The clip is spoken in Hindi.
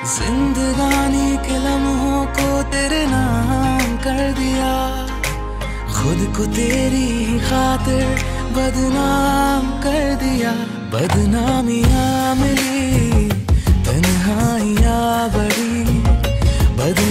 जिंदगानी के लम्हों को तेरे नाम कर दिया। खुद को तेरी ही खातिर बदनाम कर दिया। बदनामिया मिली, तन्हाइया बड़ी बदनाम